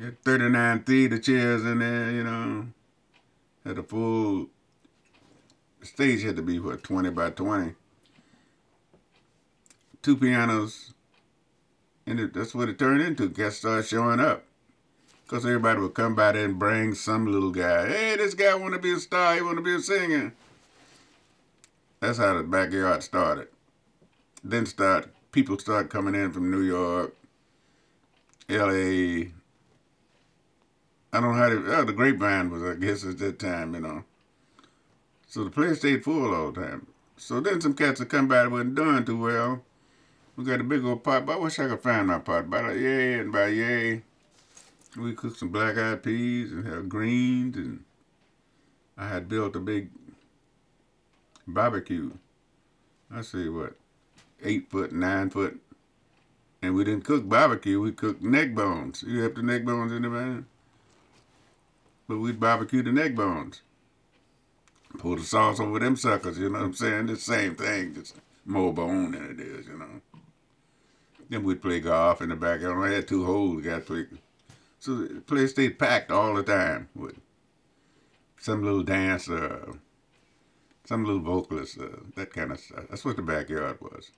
Had 39 theater chairs in there, you know. Had a full stage had to be what 20 by 20. Two pianos, and it, that's what it turned into. Guests started showing up. Because everybody would come by there and bring some little guy. Hey, this guy want to be a star. He want to be a singer. That's how the backyard started. Then start people start coming in from New York, L.A. I don't know how the grapevine was, I guess, at that time, you know. So the place stayed full all the time. So then some cats would come by that wasn't doing too well. We got a big old pot, but I wish I could find my pot. By the yay and by yay. We cooked some black eyed peas and had greens, and I had built a big barbecue. I say what, eight foot, nine foot, and we didn't cook barbecue. We cooked neck bones. You have the neck bones in the van, but we'd barbecue the neck bones. Pour the sauce over them suckers. You know what I'm saying? The same thing, just more bone than it is. You know. Then we'd play golf in the backyard. I had two holes. Got to play. So the place stayed packed all the time with some little dancer, some little vocalist, uh, that kind of stuff. That's what the backyard was.